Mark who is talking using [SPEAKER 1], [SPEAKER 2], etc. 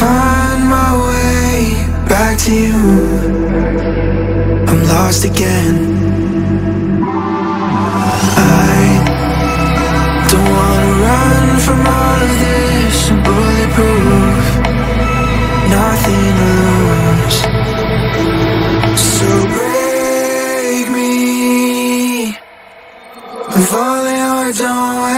[SPEAKER 1] find my way back to you. I'm lost again. I don't wanna run from all of this I'm bulletproof. Nothing to lose. So break me. If only don't